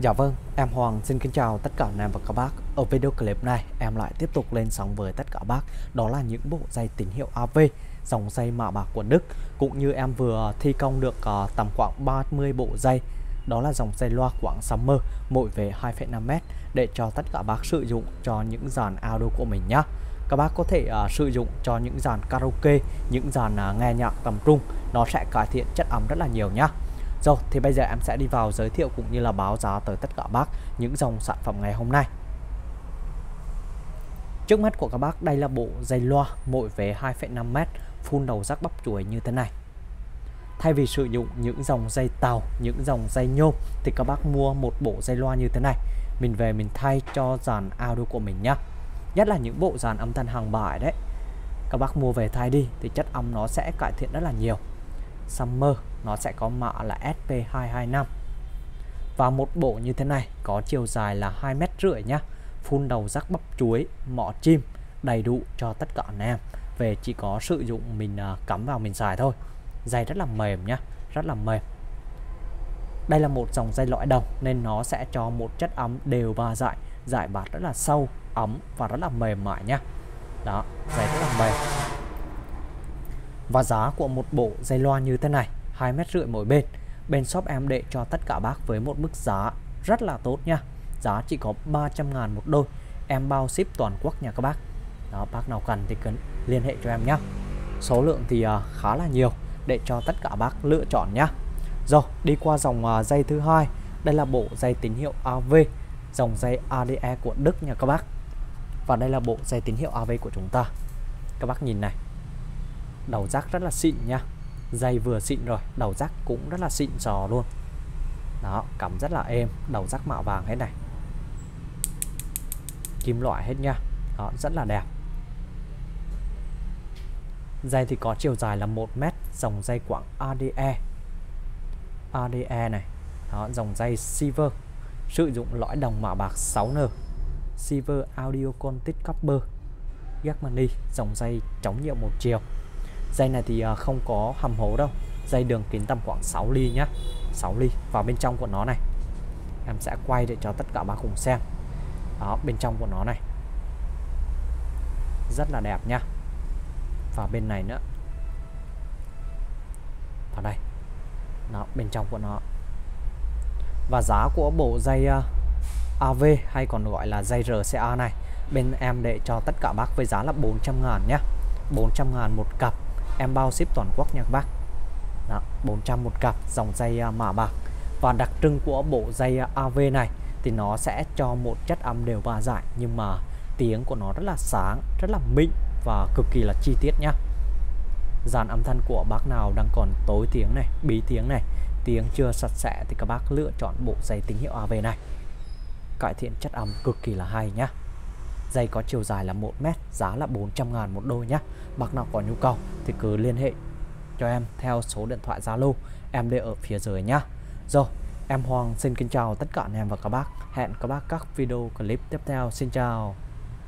Dạ vâng, em Hoàng xin kính chào tất cả anh em và các bác. Ở video clip này, em lại tiếp tục lên sóng với tất cả bác. Đó là những bộ dây tín hiệu AV, dòng dây mạ bạc của Đức. Cũng như em vừa thi công được uh, tầm khoảng 30 bộ dây. Đó là dòng dây loa quảng Summer, mỗi về 2,5m để cho tất cả bác sử dụng cho những dàn audio của mình nhé. Các bác có thể uh, sử dụng cho những dàn karaoke, những dàn uh, nghe nhạc tầm trung. Nó sẽ cải thiện chất âm rất là nhiều nhé. Rồi thì bây giờ em sẽ đi vào giới thiệu cũng như là báo giá tới tất cả bác những dòng sản phẩm ngày hôm nay. Trước mắt của các bác đây là bộ dây loa mỗi vé 2,5m phun đầu rắc bắp chuối như thế này. Thay vì sử dụng những dòng dây tàu, những dòng dây nhôm thì các bác mua một bộ dây loa như thế này. Mình về mình thay cho dàn audio của mình nhá. Nhất là những bộ dàn âm thanh hàng bãi đấy. Các bác mua về thay đi thì chất âm nó sẽ cải thiện rất là nhiều. Summer, nó sẽ có mã là SP225 và một bộ như thế này, có chiều dài là 2 mét rưỡi nhá. Phun đầu rắc bắp chuối, mỏ chim, đầy đủ cho tất cả anh em. Về chỉ có sử dụng mình à, cắm vào mình xài thôi. Dây rất là mềm nhá, rất là mềm. Đây là một dòng dây lõi đồng nên nó sẽ cho một chất ấm đều và dại giải bạt rất là sâu, ấm và rất là mềm mại nhá. Đó dây rất là mềm và giá của một bộ dây loa như thế này 2 mét rưỡi mỗi bên. Bên shop em để cho tất cả bác với một mức giá rất là tốt nha. Giá chỉ có 300 ngàn một đôi. Em bao ship toàn quốc nha các bác. Đó bác nào cần thì cần liên hệ cho em nhé số lượng thì uh, khá là nhiều để cho tất cả bác lựa chọn nhá. Rồi đi qua dòng uh, dây thứ hai. Đây là bộ dây tín hiệu AV dòng dây ADE của Đức nha các bác. Và đây là bộ dây tín hiệu AV của chúng ta. Các bác nhìn này đầu rác rất là xịn nha. Dây vừa xịn rồi, đầu rác cũng rất là xịn sò luôn. Đó, cắm rất là êm, đầu rác mạ vàng hết này. Kim loại hết nha. Đó, rất là đẹp. Dây thì có chiều dài là 1 mét, dòng dây quảng ADE ADE này. Đó, dòng dây Silver. Sử dụng lõi đồng mạ bạc 6N Silver Audio Contact Copper. Germany dòng dây chống nhiễu một chiều dây này thì à, không có hầm hố đâu. Dây đường kính tầm khoảng 6 ly nhá. 6 ly. Vào bên trong của nó này. Em sẽ quay để cho tất cả bác cùng xem. Đó, bên trong của nó này. Rất là đẹp nha và bên này nữa. Vào đây. Đó, bên trong của nó. Và giá của bộ dây à, AV hay còn gọi là dây RCA này, bên em để cho tất cả bác với giá là 400 ngàn nhé 400 ngàn một cặp em bao ship toàn quốc nha các bác. Đó, 400 một cặp dòng dây à, mạ bạc. Và đặc trưng của bộ dây à, AV này thì nó sẽ cho một chất âm đều và dải nhưng mà tiếng của nó rất là sáng rất là mịn và cực kỳ là chi tiết nhá. Dàn âm thanh của bác nào đang còn tối tiếng này bí tiếng này tiếng chưa sạch sẽ thì các bác lựa chọn bộ dây tín hiệu AV này. Cải thiện chất âm cực kỳ là hay nhá. Dây có chiều dài là 1 mét, giá là 400 ngàn một đôi nhé. Bác nào có nhu cầu thì cứ liên hệ cho em theo số điện thoại Zalo em để ở phía dưới nhá. Rồi, em Hoàng xin kính chào tất cả anh em và các bác. Hẹn các bác các video clip tiếp theo. Xin chào.